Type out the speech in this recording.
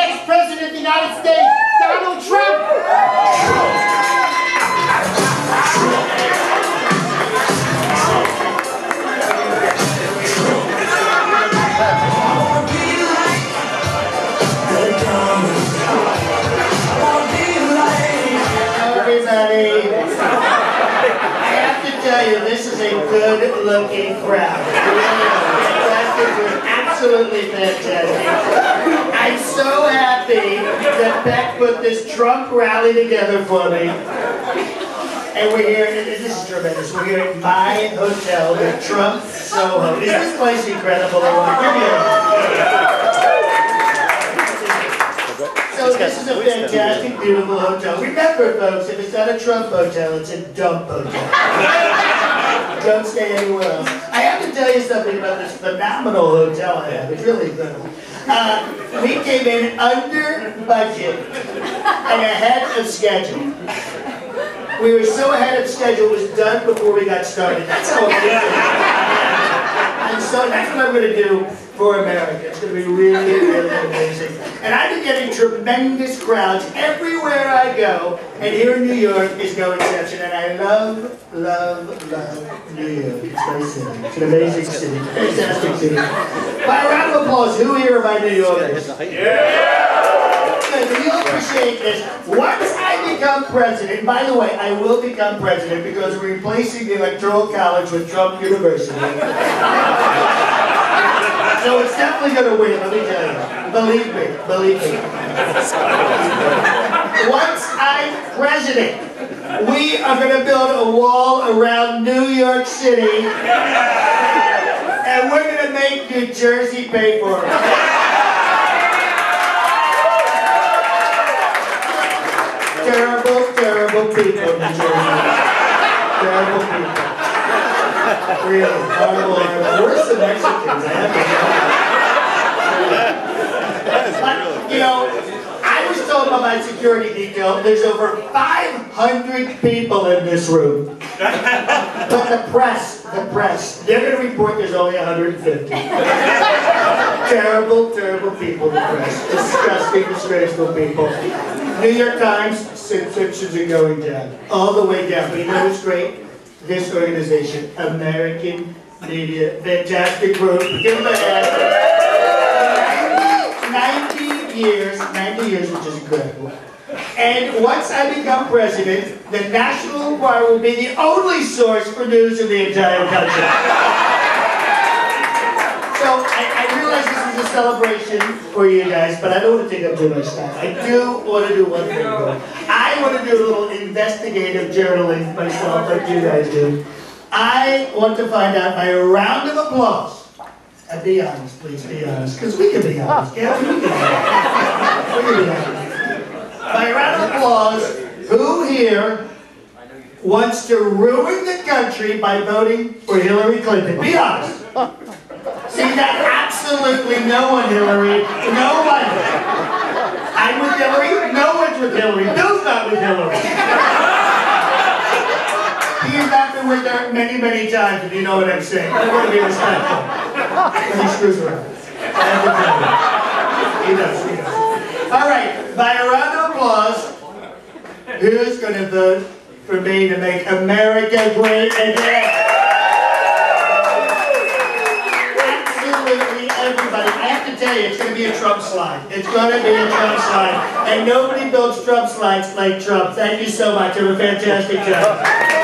next president of the United States, Donald Trump. Everybody, to tell you, this is a good-looking crowd. Fantastic, absolutely fantastic. I'm so happy that Beck put this Trump rally together for me. And we're here, and this is tremendous, we're here at my hotel, the Trump Soho. Is this place incredible? Give me a- So this is a fantastic, beautiful hotel. Remember, folks, if it's not a Trump hotel, it's a dump hotel. Don't stay anywhere else. I have to tell you something about this phenomenal hotel I have. It's really good. Uh, we came in under budget and ahead of schedule. We were so ahead of schedule, it was done before we got started. That's how amazing. And so that's what I'm going to do for America. It's going to be really, really amazing. And I've been getting tremendous crowds everywhere I go. And here in New York is no exception. And I love, love, love New York. It's my city. It's an amazing city. Fantastic city. By a round of applause, who here are my New Yorkers? Good, You'll appreciate this. Once I become president, by the way, I will become president because we're replacing the Electoral College with Trump University. So it's definitely gonna win, let me tell you. Believe me, believe me. Once I'm president, we are gonna build a wall around New York City. And we're gonna make New Jersey pay for it. Terrible, terrible people, New Jersey. Terrible people. Really, horrible, horrible. Worse than Mexicans, I have to But, you know, I was told by my security detail, there's over 500 people in this room. But the press, the press, they're gonna report there's only 150. terrible, terrible people, the press. Disgusting, disgraceful people. New York Times, subscriptions are going down, all the way down. But you know great? This organization, American Media, fantastic group. Give them a hand. 90 years, 90 years, which is incredible. And once I become president, the National Enquirer will be the only source for news in the entire country. So I, I realize this is a celebration for you guys, but I don't want to take up too much time. I do want to do one thing though. I want to do a little investigative journaling myself, like you guys do. I want to find out by a round of applause. And be honest, please be honest, because we can be honest, we? We can be honest. We can be honest. By a round of applause, who here wants to ruin the country by voting for Hillary Clinton? Be honest. See that? Absolutely no one, Hillary. No one. I'm with Hillary. No one's with Hillary. Bill's not with Hillary. He has been with her many, many times, if you know what I'm saying. I want to be respectful. He screws tell. He does, he does. All right, by a round of applause, who's going to vote for me to make America great again? Absolutely everybody. I have to it's going to be a Trump slide. It's going to be a Trump slide. And nobody builds Trump slides like Trump. Thank you so much. Have a fantastic job.